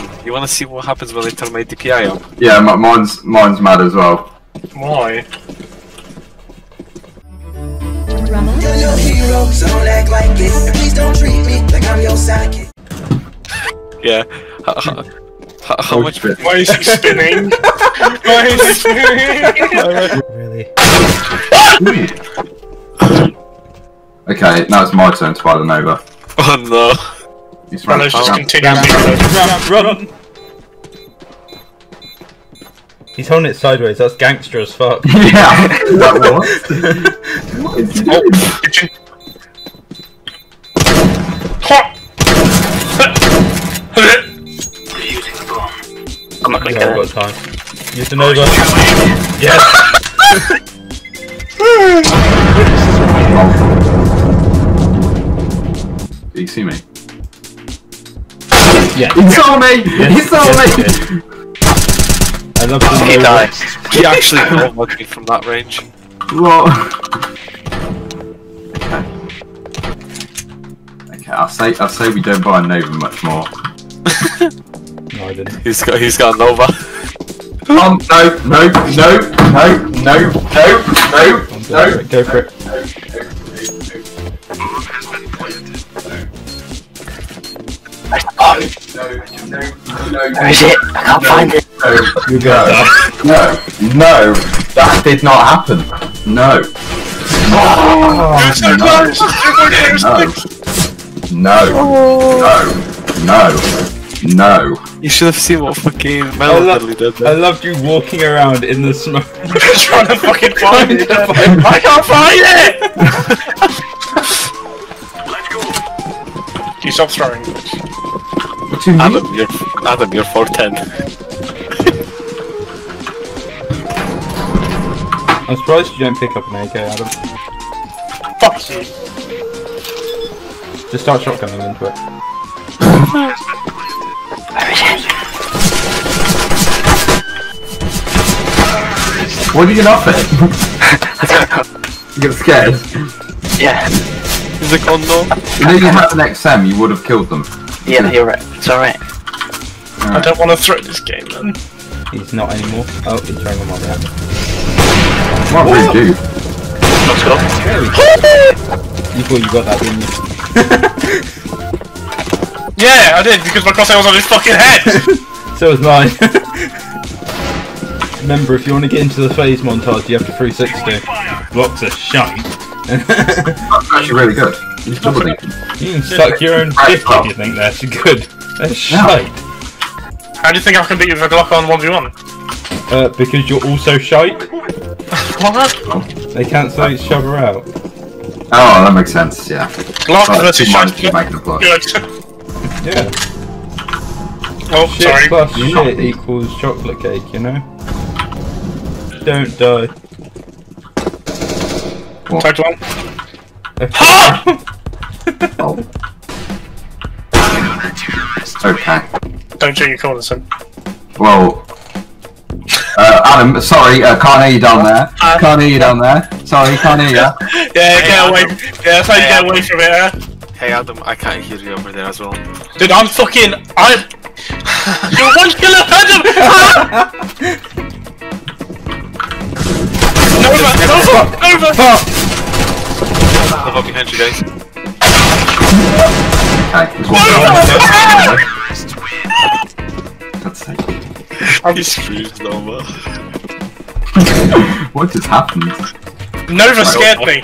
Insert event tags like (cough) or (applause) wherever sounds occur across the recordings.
Sam, you wanna see what happens when I turn my DPI up? Yeah, mi- mine's mine's mad as well. Why? Drama. You're no hero, so don't act like it. And please don't treat me like I'm your sidekick. Yeah. How, Oh, much? shit. Why is he spinning? (laughs) Why is he spinning? Really? (laughs) Okay, now it's my turn, Spider Nova. Oh no. He's Run, let's just around. continue. Run, run! He's holding it sideways, that's gangster as fuck. (laughs) Yeah, (laughs) that was. what is he doing? Kitchen. I'm not gonna Yeah, get it. got time. Use the Nova. Yes! (laughs) Did you see me? Yeah. He saw me! He saw Yes, me! I love the He Nova. died. He actually overlooked me from that range. What? Okay. Okay, I'll say I'll say we don't buy a Nova much more. No, I didn't. He's got he's got Nova. Um, no, no, no, no, no, no, no, Go for it, go for it. No, no, no, Where is it? I can't find it. No, You got that. no, no, that did not happen. No. You're so close. You're. No. No. No. No. You should have seen what fucking I, Melody lo- did. I loved you walking around in the smoke. (laughs) Trying to fucking (laughs) find it. I can't find it. Let's Can you stop throwing? What do you mean? Adam, you're Adam, you're 410. I'm surprised you don't pick up an AK, Adam. Fuck you. Just start shotgunning into it. Where is it? What did you get off it? I don't. You get scared? Yeah. Is it condo? You know you had an XM, you would have killed them. Yeah, you're right. It's alright. I don't want to throw this game then. He's not anymore. Oh, he's throwing them on there. What would you do? Let's go. You thought you got that, didn't you? (laughs) Yeah, I did because my crosshair was on his fucking head. (laughs) So was mine. (laughs) Remember, if you want to get into the FaZe montage, you have to 360. Blocks are shite. That's actually really good. He's double thinking. you can suck your own dick if you think that's good. That's shite. How do you think I can beat you with a Glock on one v one? Uh, because you're also shite, What? they can't cancel each other out. Oh, that makes sense, yeah. Glock Right, versus two minus shotgun. to make it a plus. Good. Yeah. Oh, Shit sorry. plus shit equals chocolate cake, you know? Don't die. Third one. (laughs) Oh. Okay. Don't shoot your corners, son. Well, uh, Adam, sorry, uh, can't hear you down there. Can't hear you down there. Sorry, can't hear you. (laughs) Yeah, Hey, get away. Adam. Yeah, that's how you get Adam. away from it. Huh? Hey Adam, I can't hear you over there as well. Dude, I'm fucking. I'm. (laughs) You're one killer, Adam! (laughs) Nova! Nova! Nova! Nova behind you guys. Okay, there's one God's sake. I'm screwed Nova. What just happened? Nova scared me.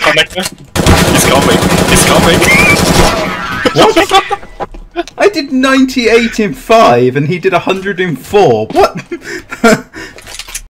Connector. He's coming. He's coming. I did 98 in 5 and he did 104. What? (laughs)